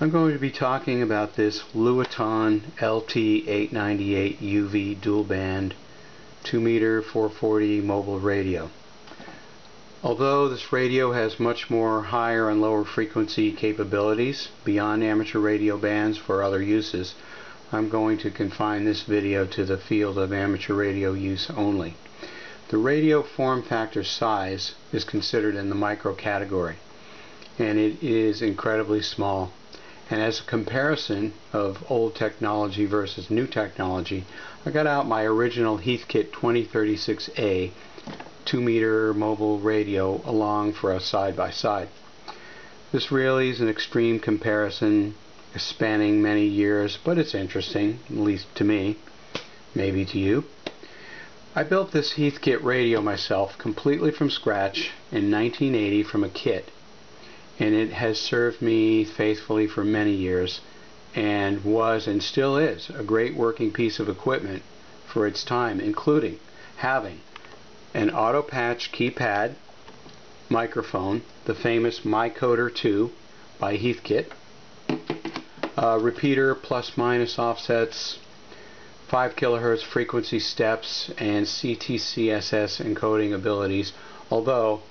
I'm going to be talking about this Luiton LT898 UV dual band 2 meter 440 mobile radio. Although this radio has much more higher and lower frequency capabilities beyond amateur radio bands for other uses, I'm going to confine this video to the field of amateur radio use only. The radio form factor size is considered in the micro category and it is incredibly small and as a comparison of old technology versus new technology, I got out my original Heathkit 2036A 2 meter mobile radio along for a side-by-side. This really is an extreme comparison spanning many years, but it's interesting, at least to me, maybe to you. I built this Heathkit radio myself completely from scratch in 1980 from a kit and it has served me faithfully for many years and was and still is a great working piece of equipment for its time including having an auto patch keypad microphone the famous Micoder 2 by Heathkit repeater plus minus offsets 5 kilohertz frequency steps and CTCSS encoding abilities although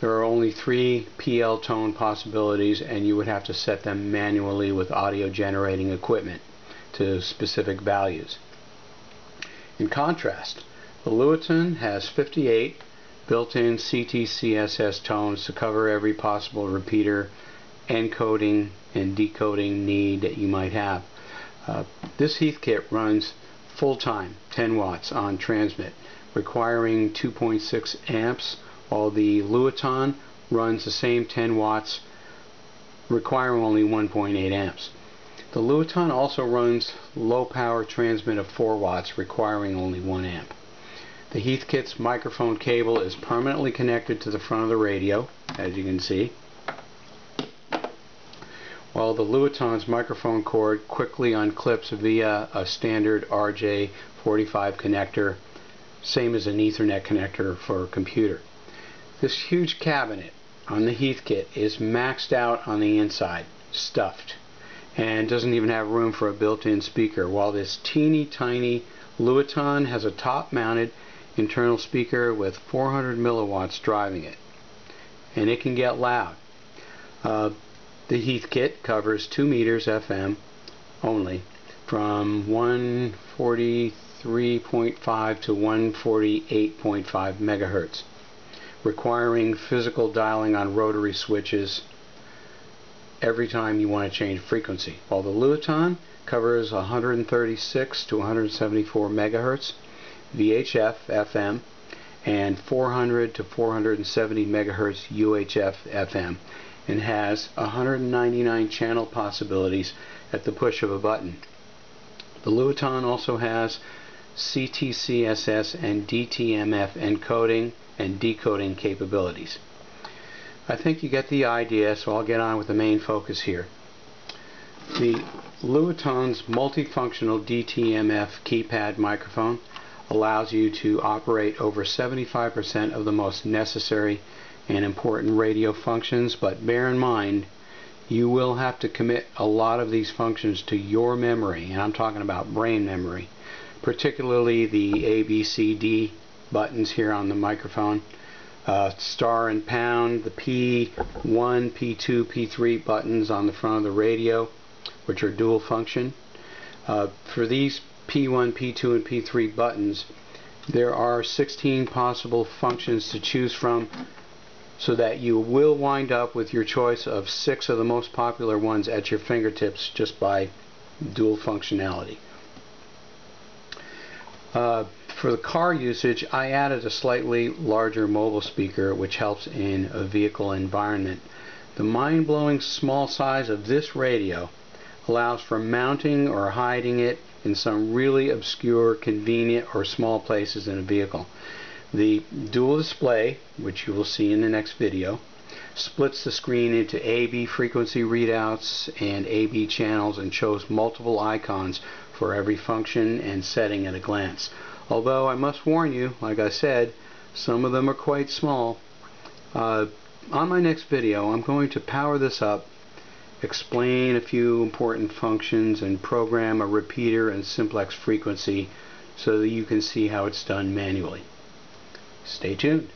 there are only three PL tone possibilities and you would have to set them manually with audio generating equipment to specific values. In contrast, the Luiton has 58 built-in CTCSS tones to cover every possible repeater encoding and decoding need that you might have. Uh, this Heathkit runs full-time 10 watts on transmit requiring 2.6 amps while the Luiton runs the same 10 watts requiring only 1.8 amps. The Luiton also runs low power transmit of 4 watts requiring only 1 amp. The Heathkit's microphone cable is permanently connected to the front of the radio as you can see while the Luiton's microphone cord quickly unclips via a standard RJ45 connector same as an Ethernet connector for a computer. This huge cabinet on the Heathkit is maxed out on the inside, stuffed, and doesn't even have room for a built-in speaker, while this teeny tiny Luiton has a top-mounted internal speaker with 400 milliwatts driving it. And it can get loud. Uh, the Heathkit covers 2 meters FM only from 143.5 to 148.5 megahertz requiring physical dialing on rotary switches every time you want to change frequency. While the Luiton covers 136 to 174 megahertz, VHF FM, and 400 to 470 megahertz UHF FM, and has 199 channel possibilities at the push of a button. The Luiton also has CTCSS and DTMF encoding and decoding capabilities. I think you get the idea, so I'll get on with the main focus here. The Luiton's multifunctional DTMF keypad microphone allows you to operate over 75% of the most necessary and important radio functions, but bear in mind you will have to commit a lot of these functions to your memory, and I'm talking about brain memory, particularly the ABCD buttons here on the microphone. Uh, star and pound, the P1, P2, P3 buttons on the front of the radio, which are dual function. Uh, for these P1, P2, and P3 buttons, there are 16 possible functions to choose from so that you will wind up with your choice of six of the most popular ones at your fingertips just by dual functionality. Uh, for the car usage, I added a slightly larger mobile speaker which helps in a vehicle environment. The mind-blowing small size of this radio allows for mounting or hiding it in some really obscure, convenient, or small places in a vehicle. The dual display, which you will see in the next video, splits the screen into AB frequency readouts and AB channels and shows multiple icons for every function and setting at a glance. Although I must warn you, like I said, some of them are quite small. Uh, on my next video, I'm going to power this up, explain a few important functions, and program a repeater and simplex frequency so that you can see how it's done manually. Stay tuned.